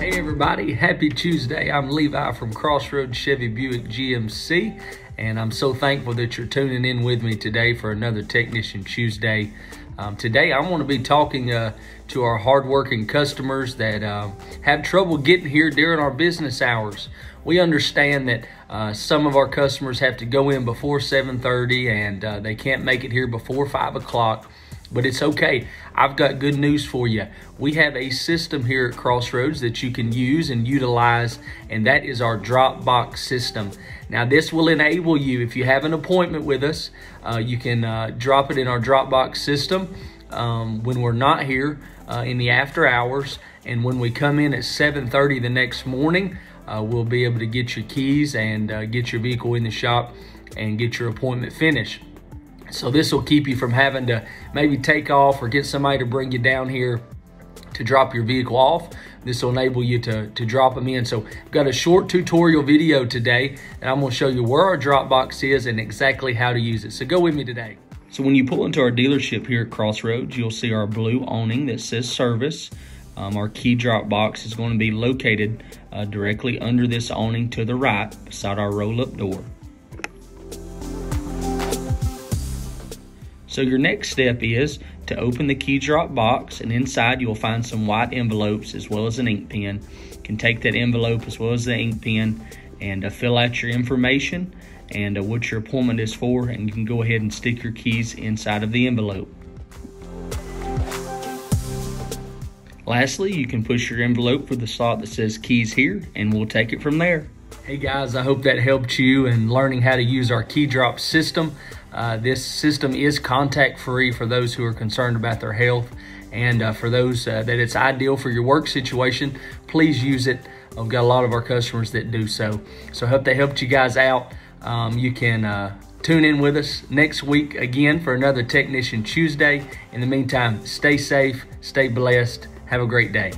Hey everybody, happy Tuesday. I'm Levi from Crossroads Chevy Buick GMC, and I'm so thankful that you're tuning in with me today for another Technician Tuesday. Um, today I want to be talking uh, to our hardworking customers that uh, have trouble getting here during our business hours. We understand that uh, some of our customers have to go in before 7.30 and uh, they can't make it here before 5 o'clock but it's okay. I've got good news for you. We have a system here at Crossroads that you can use and utilize, and that is our Dropbox system. Now, this will enable you, if you have an appointment with us, uh, you can uh, drop it in our Dropbox system um, when we're not here uh, in the after hours, and when we come in at 7.30 the next morning, uh, we'll be able to get your keys and uh, get your vehicle in the shop and get your appointment finished. So this will keep you from having to maybe take off or get somebody to bring you down here to drop your vehicle off. This will enable you to, to drop them in. So I've got a short tutorial video today and I'm gonna show you where our drop box is and exactly how to use it. So go with me today. So when you pull into our dealership here at Crossroads, you'll see our blue awning that says service. Um, our key drop box is going to be located uh, directly under this awning to the right beside our roll-up door. So your next step is to open the key drop box and inside you'll find some white envelopes as well as an ink pen. You can take that envelope as well as the ink pen and uh, fill out your information and uh, what your appointment is for and you can go ahead and stick your keys inside of the envelope. Lastly, you can push your envelope for the slot that says keys here and we'll take it from there. Hey guys, I hope that helped you in learning how to use our key drop system. Uh, this system is contact free for those who are concerned about their health and uh, for those uh, that it's ideal for your work situation, please use it. I've got a lot of our customers that do so. So I hope they helped you guys out. Um, you can uh, tune in with us next week again for another Technician Tuesday. In the meantime, stay safe, stay blessed, have a great day.